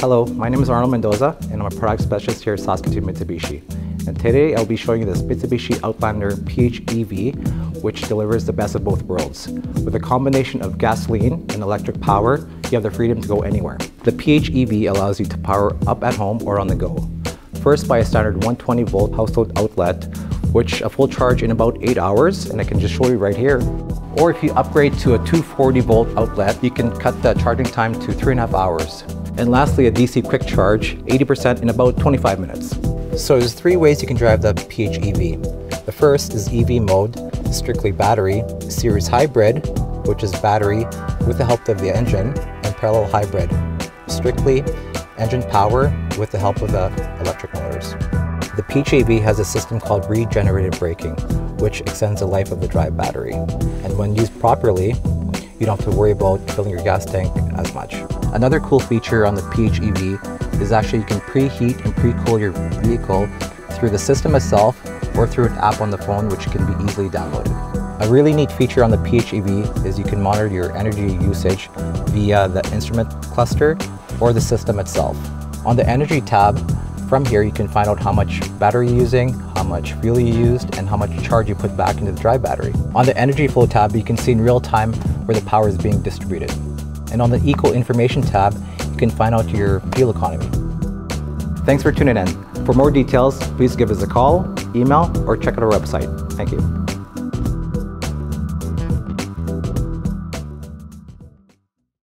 Hello, my name is Arnold Mendoza and I'm a product specialist here at Saskatoon Mitsubishi. And today I'll be showing you this Mitsubishi Outlander PHEV, which delivers the best of both worlds. With a combination of gasoline and electric power, you have the freedom to go anywhere. The PHEV allows you to power up at home or on the go. First by a standard 120 volt household outlet, which a full charge in about 8 hours, and I can just show you right here. Or if you upgrade to a 240 volt outlet, you can cut the charging time to 3.5 hours. And lastly, a DC quick charge, 80% in about 25 minutes. So there's three ways you can drive the PHEV. The first is EV mode, strictly battery, series hybrid, which is battery with the help of the engine, and parallel hybrid, strictly engine power with the help of the electric motors. The PHEV has a system called regenerative braking, which extends the life of the drive battery. And when used properly, you don't have to worry about filling your gas tank as much. Another cool feature on the PHEV is actually you can preheat and pre-cool your vehicle through the system itself or through an app on the phone which can be easily downloaded. A really neat feature on the PHEV is you can monitor your energy usage via the instrument cluster or the system itself. On the energy tab, from here you can find out how much battery you're using, how much fuel you used, and how much charge you put back into the drive battery. On the energy flow tab, you can see in real time where the power is being distributed. And on the Eco Information tab, you can find out your fuel economy. Thanks for tuning in. For more details, please give us a call, email, or check out our website. Thank you.